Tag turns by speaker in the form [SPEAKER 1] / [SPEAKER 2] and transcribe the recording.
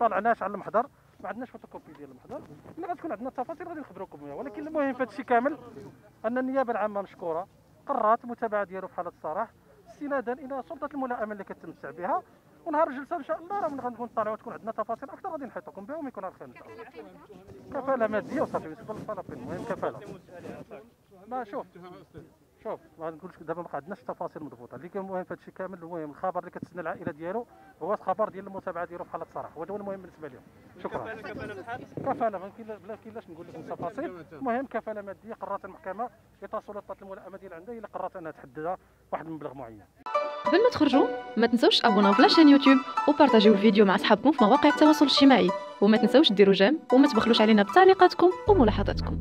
[SPEAKER 1] طالعناش على المحضر ما عندناش فوتوكوبي ديال المحضر. ملي غتكون عندنا التفاصيل غادي نخبروكم بها ولكن المهم في هذا الشيء كامل أن النيابة العامة مشكورة. قررت المتابعة ديالو في حاله الصراح استنادا إلى سلطة الملائمة اللي كتمتع بها. ونهار الجلسة إن شاء الله راه من غنكون طالعوا تكون عندنا تفاصيل أكثر غادي نحيطكم بها وما يكون على خير إن شاء الله. كفالة مادية وصافي بالنسبة للطرفين المهم كفالة. ما شوف. شوف ما نقولش دابا ما عندناش تفاصيل مضبوطه اللي كان المهم في هذا الشيء كامل المهم الخبر اللي كتسنى العائلة ديالو هو الخبر ديال المتابعة ديالو في حالة سراح. وهذا هو المهم بالنسبة لهم. شكرا. كفاله ما كاين بلا كاينلاش نقول لكم التفاصيل المهم كفاله مادية قررت المحكمة اطار سلطه الملائمه ديال عندها إلا قررت أنها تحددها واحد المبلغ معين.
[SPEAKER 2] قبل ما تخرجوا ما تنسوش تابوناو في la chaîne يوتيوب وبارطاجيو الفيديو مع أصحابكم في مواقع التواصل الاجتماعي. وما تنسوش ديروا j'aime وما تبخلوش علينا بتعليقاتكم وملاحظاتكم.